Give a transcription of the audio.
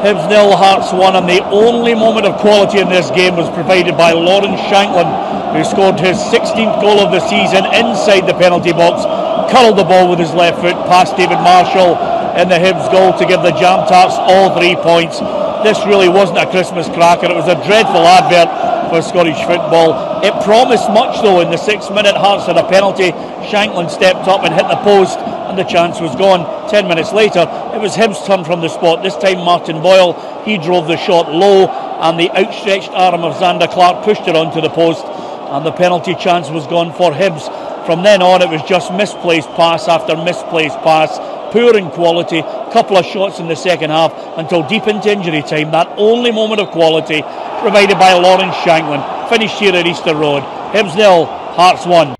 Hibs nil, Hearts 1, and the only moment of quality in this game was provided by Lawrence Shankland, who scored his 16th goal of the season inside the penalty box, curled the ball with his left foot past David Marshall in the Hibs goal to give the Jam Tarts all three points. This really wasn't a Christmas cracker, it was a dreadful advert for Scottish football. It promised much though in the six minute Hearts had a penalty. Shankland stepped up and hit the post and the chance was gone. Ten minutes later, it was Hibs' turn from the spot. This time, Martin Boyle, he drove the shot low, and the outstretched arm of Zander Clark pushed it onto the post, and the penalty chance was gone for Hibs. From then on, it was just misplaced pass after misplaced pass, poor in quality, couple of shots in the second half until deep into injury time. That only moment of quality provided by Lawrence Shankland, finished here at Easter Road. Hibs nil, Hearts 1.